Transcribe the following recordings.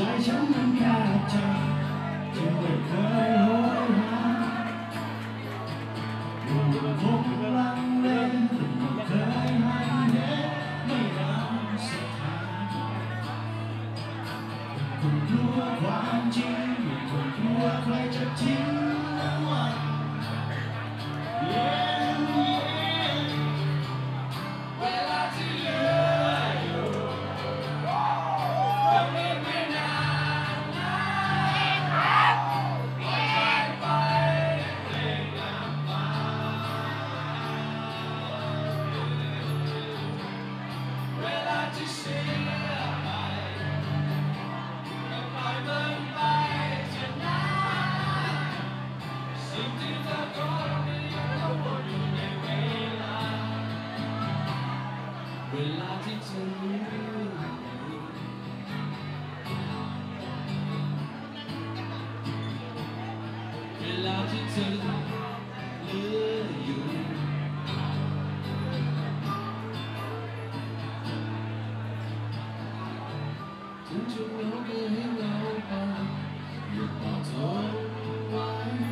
say sóng năm ca trời chưa mình khơi hối hả? Mùa vốn lắng lên một khơi hai đế mây đắm sẽ thả. Cùng đua quan chim cùng đua khoai chất chín 之主。allowed you to love you. Don't you know the halo of your bottle wine?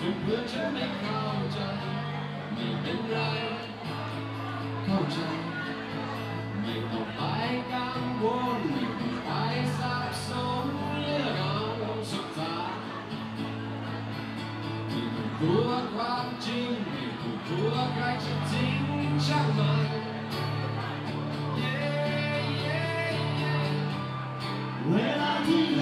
To put your makeup on mình những đây, không trăng mình một bãi cam buồn nhìn một bãi sáp sống lửa nóng sụp ra nhìn một cua quan trinh nhìn một cua chân chính chẳng mạnh yeah, yeah, yeah. Well, I need